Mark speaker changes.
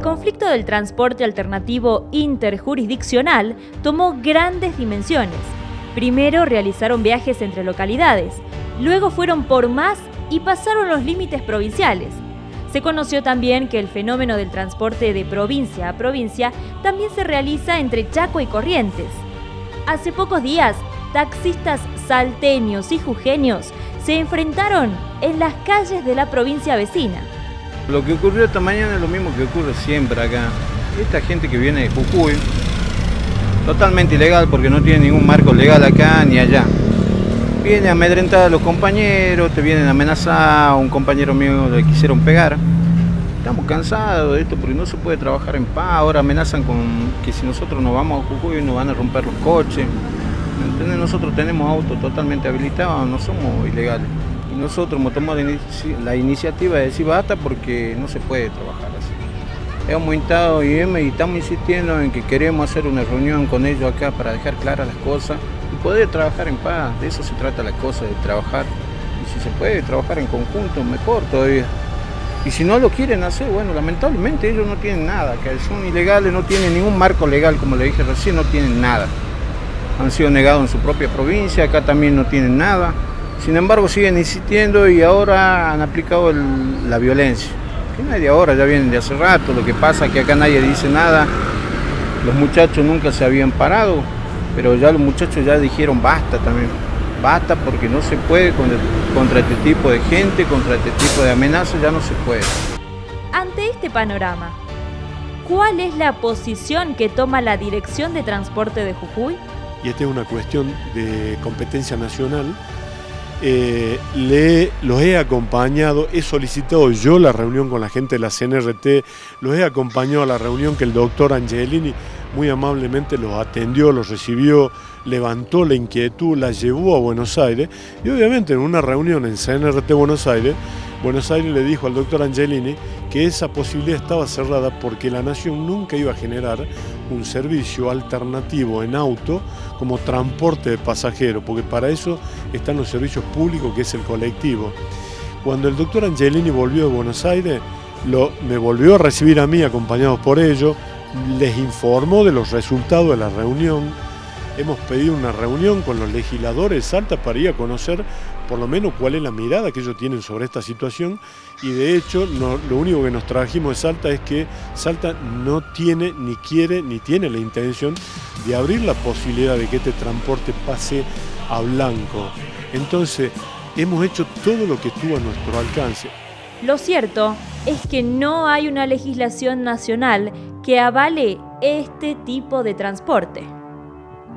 Speaker 1: conflicto del transporte alternativo interjurisdiccional tomó grandes dimensiones. Primero realizaron viajes entre localidades, luego fueron por más y pasaron los límites provinciales. Se conoció también que el fenómeno del transporte de provincia a provincia también se realiza entre Chaco y Corrientes. Hace pocos días, taxistas salteños y jujeños se enfrentaron en las calles de la provincia vecina.
Speaker 2: Lo que ocurrió esta mañana es lo mismo que ocurre siempre acá. Esta gente que viene de Jujuy, totalmente ilegal porque no tiene ningún marco legal acá ni allá. Viene a a los compañeros, te vienen a amenazar, un compañero mío le quisieron pegar. Estamos cansados de esto porque no se puede trabajar en paz. Ahora amenazan con que si nosotros nos vamos a Jujuy nos van a romper los coches. Nosotros tenemos autos totalmente habilitados, no somos ilegales. Nosotros tomado la iniciativa de decir basta porque no se puede trabajar así. Hemos estado y estamos insistiendo en que queremos hacer una reunión con ellos acá para dejar claras las cosas y poder trabajar en paz. De eso se trata la cosa, de trabajar. Y si se puede trabajar en conjunto, mejor todavía. Y si no lo quieren hacer, bueno, lamentablemente ellos no tienen nada, que son ilegales, no tienen ningún marco legal, como le dije recién, no tienen nada. Han sido negados en su propia provincia, acá también no tienen nada. Sin embargo, siguen insistiendo y ahora han aplicado la violencia. Que no de ahora, ya vienen de hace rato. Lo que pasa es que acá nadie dice nada. Los muchachos nunca se habían parado, pero ya los muchachos ya dijeron basta también. Basta porque no se puede contra este tipo de gente, contra este tipo de amenazas, ya no se puede.
Speaker 1: Ante este panorama, ¿cuál es la posición que toma la Dirección de Transporte de Jujuy?
Speaker 3: Y esta es una cuestión de competencia nacional eh, le, los he acompañado, he solicitado yo la reunión con la gente de la CNRT, los he acompañado a la reunión que el doctor Angelini muy amablemente los atendió, los recibió, levantó la inquietud, la llevó a Buenos Aires y obviamente en una reunión en CNRT Buenos Aires Buenos Aires le dijo al doctor Angelini que esa posibilidad estaba cerrada porque la nación nunca iba a generar un servicio alternativo en auto como transporte de pasajeros, porque para eso están los servicios públicos que es el colectivo. Cuando el doctor Angelini volvió de Buenos Aires, me volvió a recibir a mí acompañados por ellos, les informó de los resultados de la reunión, hemos pedido una reunión con los legisladores Salta para ir a conocer por lo menos cuál es la mirada que ellos tienen sobre esta situación y de hecho lo único que nos trajimos de Salta es que Salta no tiene ni quiere ni tiene la intención de abrir la posibilidad de que este transporte pase a blanco. Entonces hemos hecho todo lo que estuvo a nuestro alcance.
Speaker 1: Lo cierto es que no hay una legislación nacional que avale este tipo de transporte.